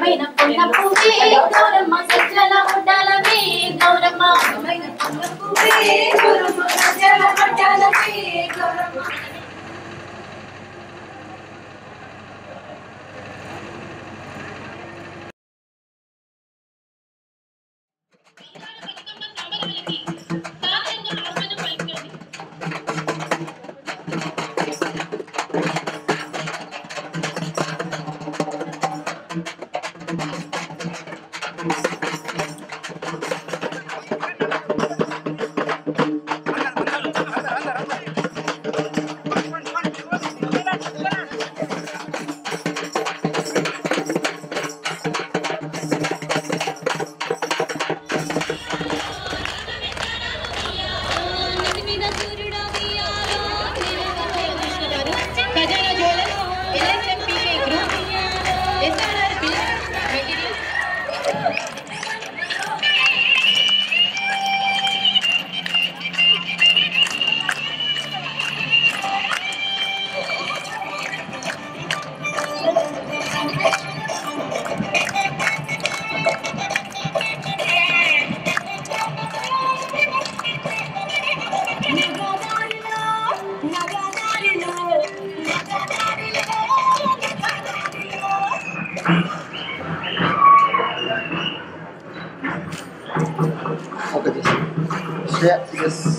బలమైన పొన్న పూజే గౌరమ్మ సజ్జల ముడ్డాలవే గౌరమ్మ బలమైన గౌరమ్మ OK です。そし次です。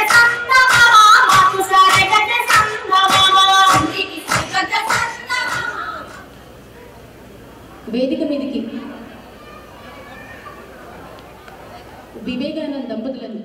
వివేకానంద దంపతులను.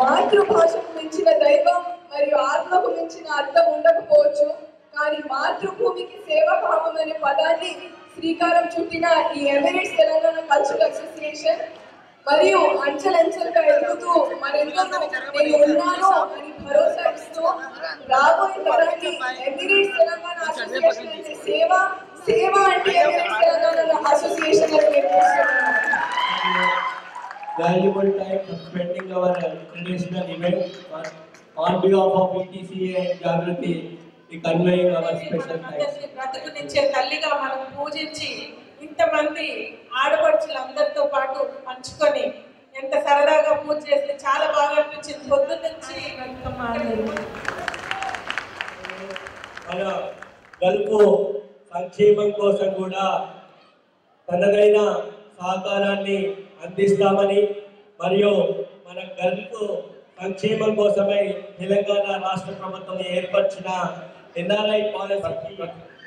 మాతృభాషకు మించిన దైవం మరియు ఆత్మకు మించిన అర్థం ఉండకపోవచ్చు కానీ మాతృభూమికి సేవాభావం అనే పదాన్ని శ్రీకారం చుట్టిన ఈ ఎమిరేట్స్ తెలంగాణ కల్చరల్ అసోసియేషన్ మరియు అంచెలంచెలుగా ఎదుగుతూ మరెంతో నేను ఉన్నాను ఎమిరేట్స్ తెలంగాణ అసోసియేషన్ అంటే సేవ సేవ అంటే ఎమిరేట్స్ తెలంగాణ అసోసియేషన్ అని నేర్పిస్తున్నాను valuable time spending our traditional event on, on behalf of ETCA and Jagrati. ఈ కన్వేయింగ్ అవర్ స్పెషల్ థ్యాంక్స్ మనందరినీ బ్రతుకునిచ్చే తల్లిగా మనం పూజించి ఇంతమంది ఆడపడుచులందరితో పాటు పంచుకొని ఎంత సరదాగా పూజ చేస్తే చాలా బాగా అనిపించింది పొద్దు నుంచి. మన గల్పు సంక్షేమం కోసం కూడా తనదైన సహకారాన్ని అందిస్తామని మరియు మన గల్పు సంక్షేమం కోసమై తెలంగాణ రాష్ట్ర ప్రభుత్వం ఏర్పరిచిన ఎన్ఆర్ఐ పాలసీ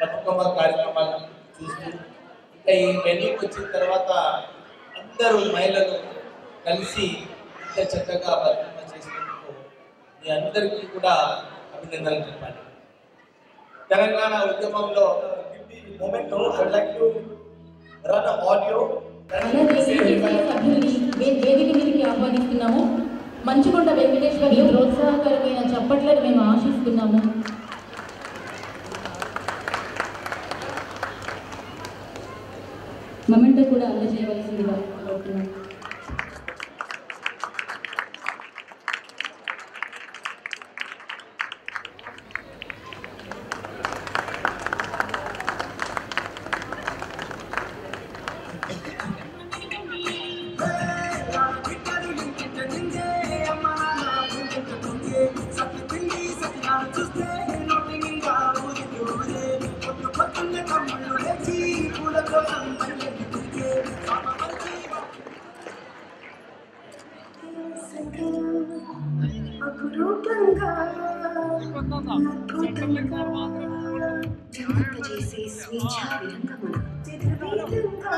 బతుకమ్మ కార్యక్రమాలను చూస్తూ ఇంకా ఈ వెన్యూకి వచ్చిన తర్వాత అందరూ మహిళలు కలిసి ఇంత చక్కగా బతుకమ్మ చేసినందుకు మీ అందరికీ కూడా అభినందనలు చెప్పాలి. తెలంగాణ ఉద్యమంలో movement like to run audio వేదిక మీదకి ఆహ్వానిస్తున్నాము మంచుకొండ వెంకటేశ్వరి ప్రోత్సాహకరమైన చప్పట్లను మేము ఆశిస్తున్నాము. మొమెంటో కూడా అందజేయవలసిందిగా కోరుతున్నాం. చేసే స్వేచ్ఛావిరంగమును ఎదురు వేగంగా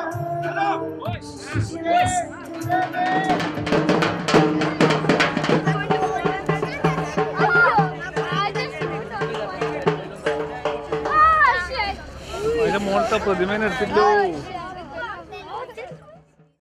മുകളിലത്തെ പ്രതിമേനെ എടുത്തിട്ടോ